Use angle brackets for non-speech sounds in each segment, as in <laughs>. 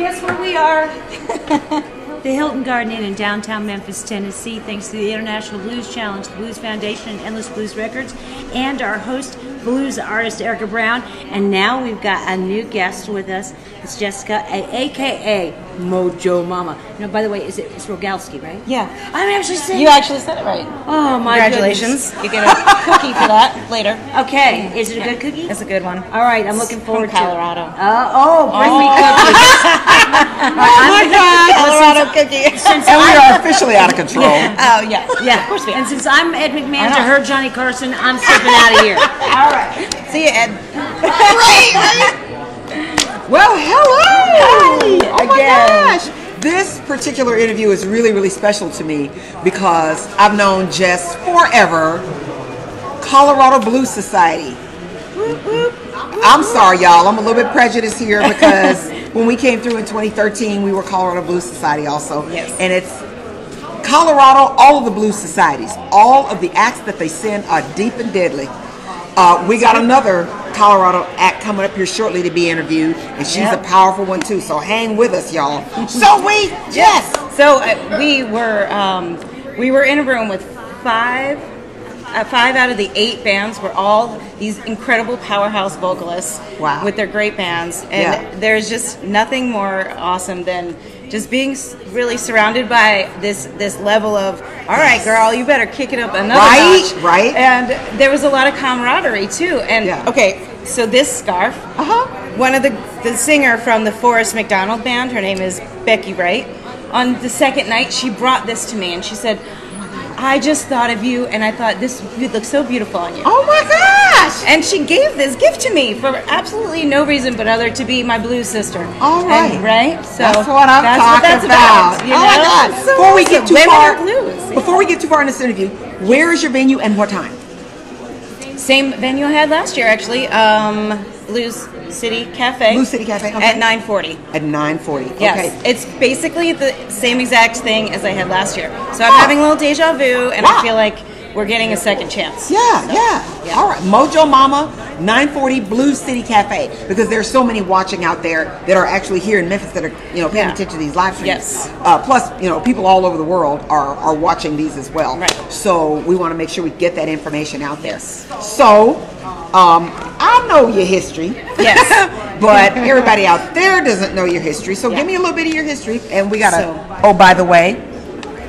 Guess where we are? <laughs> the Hilton Garden Inn in downtown Memphis, Tennessee, thanks to the International Blues Challenge, the Blues Foundation, and Endless Blues Records, and our host, blues artist Erica Brown. And now we've got a new guest with us. It's Jessica, aka Mojo Mama. No, by the way, is it it's Rogalski, right? Yeah. I'm actually saying. You actually said it right. oh my Congratulations. You get a cookie for that <laughs> later. goodness. Okay, is it a good cookie? It's a good one. All right, I'm looking forward From Colorado. to. Uh, oh, bring me cookies. <laughs> Oh my God! Colorado cookie. <laughs> Since And we are officially out of control. Oh, yeah. Yeah, Of course we are. and since I'm Ed McMahon to know. her Johnny Carson, I'm slipping out of here. All right. See you, Ed. Well, hello! Oh my gosh! This particular interview is really, really special to me because I've known Jess forever. Colorado Blue Society. I'm sorry, y'all. I'm a little bit prejudiced here because <laughs> when we came through in 2013, we were Colorado Blue Society also. Yes. And it's Colorado, all of the blues societies, all of the acts that they send are deep and deadly. Uh, we got another Colorado act coming up here shortly to be interviewed, and she's Yep. a powerful one too. So hang with us, y'all. so we, <laughs> yes, So uh, we were um, we were in a room with five uh, five out of the eight bands were all these incredible powerhouse vocalists Wow. with their great bands, and Yeah. there's just nothing more awesome than just being really surrounded by this this level of all right, girl, you better kick it up another Right, notch." right. And there was a lot of camaraderie too. And Yeah. okay, so this scarf, uh huh. one of the the singer from the Forrest McDonald band, her name is Becky Wright. On the second night, she brought this to me and she said, "I just thought of you, and I thought this would look so beautiful on you." Oh my And she gave this gift to me for absolutely no reason but other to be my blue sister. All right. And- right. So that's what I'm that's talking what that's about. about. you oh my? God! So before we get too Women far, blues. before we get too far in this interview, where is your venue and what time? Same venue I had last year, actually. Um, Blues City Cafe. Blues City Cafe, okay. At 940. At 9:40. Yes, Okay. it's basically the same exact thing as I had last year. So I'm Huh. having a little deja vu, and Wow. I feel like we're getting a second chance. Yeah, So, yeah, yeah. All right. Mojo Mama, 940 Blue City Cafe. Because there's so many watching out there that are actually here in Memphis that are, you know, paying Yeah. attention to these live streams. Yes. Uh, plus, you know, people all over the world are, are watching these as well. Right. So we want to make sure we get that information out there. Yes. So, um, I know your history. Yes. <laughs> but everybody out there doesn't know your history. So Yeah. give me a little bit of your history. And we got to, So- oh, by the way,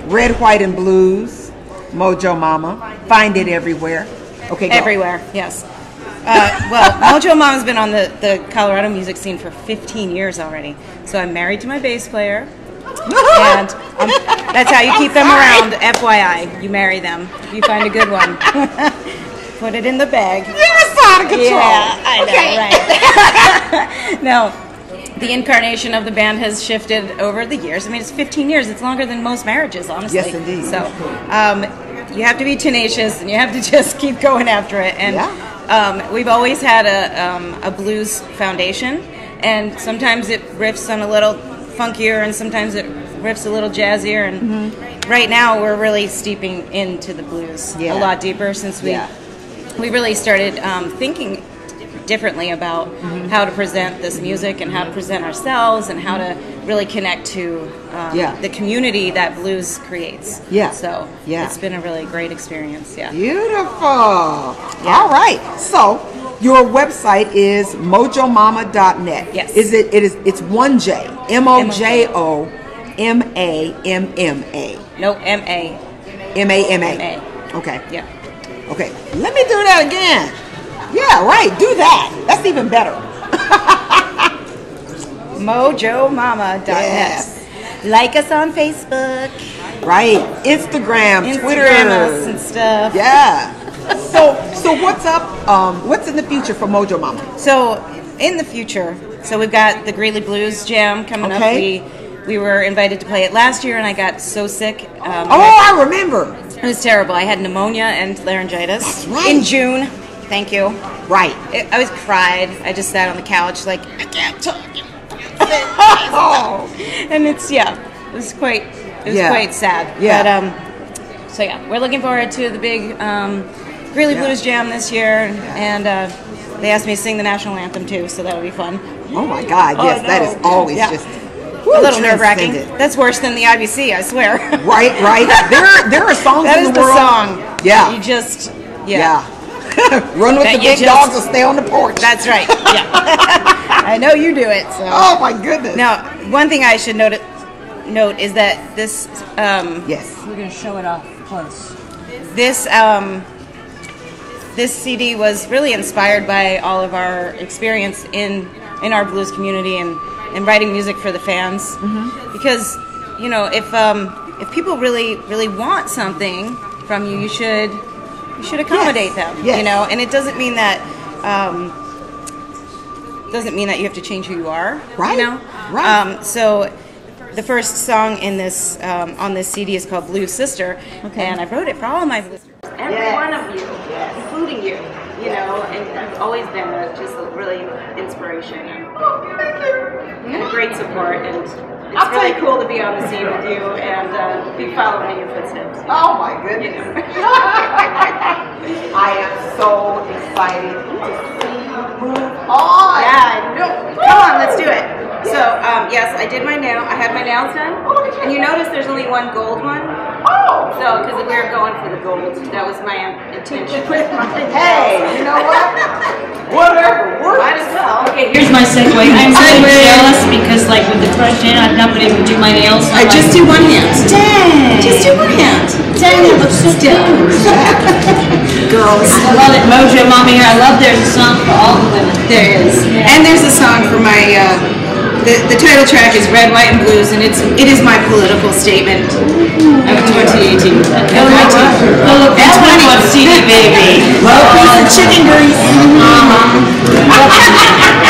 Red, White, and Blues, Mojo Mama. Find it everywhere. Okay, go. Everywhere, yes. Uh, well, <laughs> Mojo Mama's been on the, the Colorado music scene for 15 years already. So I'm married to my bass player, and um, that's how you <laughs> keep them around. FYI, you marry them. You find a good one. <laughs> Put it in the bag. Yes, out of control. Yeah, I Okay. know, right? no, the incarnation of the band has shifted over the years. I mean, it's 15 years. It's longer than most marriages, honestly. Yes, indeed. So, um, you have to be tenacious and you have to <laughs> just keep going after it. And um, we've always had a, um, a blues foundation, and sometimes it riffs on a little funkier, and sometimes it riffs a little jazzier. And right now, we're really steeping into the blues Yeah. a lot deeper since we Yeah. we really started um, thinking differently about Mm-hmm. how to present this music and how to present ourselves and how to really connect to um, Yeah. the community that blues creates. Yeah. So Yeah. it's been a really great experience. Yeah. Beautiful. All right. So your website is mojomama.net. Yes. Is it? It is. It's one J. M O J O M A M M A. No M A. M A M A. Okay. Yeah. Okay. Let me do that again. Yeah. Right. Do that. That's even better. <laughs> Mojomama.net. Yes. Like us on Facebook, Right. Instagram, Twitter. Instagram us and stuff. Yeah. So so what's up? Um, what's in the future for Mojo Mama? So in the future, so we've got the Greeley Blues Jam coming Okay. up. We we were invited to play it last year, and I got so sick. Um, Oh, I remember. It was terrible. I had pneumonia and laryngitis That's right. in June. Thank you. Right. It, I was cried. I just sat on the couch like I can't talk. Oh. <laughs> <laughs> and it's yeah, it was quite it was Yeah. quite sad. Yeah. But um, so yeah, we're looking forward to the big um, Greeley Yeah. Blues Jam this year, and uh, they asked me to sing the national anthem too, so that'll be fun. Oh my God! Oh, Yes, that no. is always Yeah. just a little nerve wracking. That's worse than the IBC, I swear. Right, right. <laughs> There, there are songs that in is the the world. song. Yeah. You just, yeah. Yeah. <laughs> Run with That the big just- dogs and stay on the porch. That's right. <laughs> Yeah. <laughs> I know you do it. So. oh my goodness. Now, one thing I should note note is that this um, Yes. We're going to show it off close. this um, this CD was really inspired by all of our experience in in our blues community and, and writing music for the fans. Mm-hmm. Because you know, if um, if people really really want something from you, you should you should accommodate them. yes. You know, and it doesn't mean that. Um, doesn't mean that you have to change who you are. Right, You know. right. Um, so the first song in this um, on this CD is called Blue Sister, okay. and I wrote it for all my blues. Every Yes. one of you, including you, you know, and you've always been a, just a really inspiration and, and a great support, and it's really cool to be on the scene with you and uh, be following in your footsteps. Oh my goodness. I am <laughs> so excited to see you move on. Yeah, no, come on, let's do it. So, um, yes, I did my nail. I had my nails done, and you notice there's only one gold one. Oh. So, because we were going for the gold, that was my intention <laughs> Hey, you know what? <laughs> Whatever works. Might as well. Okay, here's my segue. I'm so jealous because, like, with the crushed in, I've not been able to do my nails. I just do one hand. Dang. Just do one hand. Dang, it looks so good. <laughs> Girls. I love it. Mojo Mommy here. I love there's a song for all the women. There is. And there's a song for my, uh, the, the title track is Red, White, and Blues, and it's it is my political statement of 2018. Go look, go look at 20 on CD, baby. Love piece of chicken grease.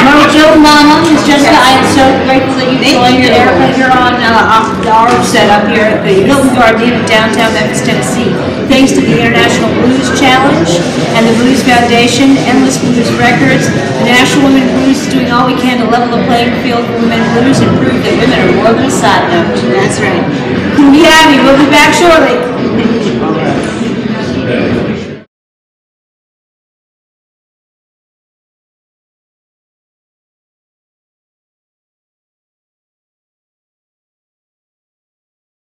Mojo <laughs> Mama, Miss Jessica, I am so grateful that you joined Erica here on uh, off our set up here at the Hilton Garden in downtown Memphis, Tennessee. Thanks to the International Challenge and the Blues Foundation, Endless Blues Records, the National Women Blues is doing all we can to level the playing field for women blues and prove that women are more than a side note. That's right. Yeah, we'll be back shortly.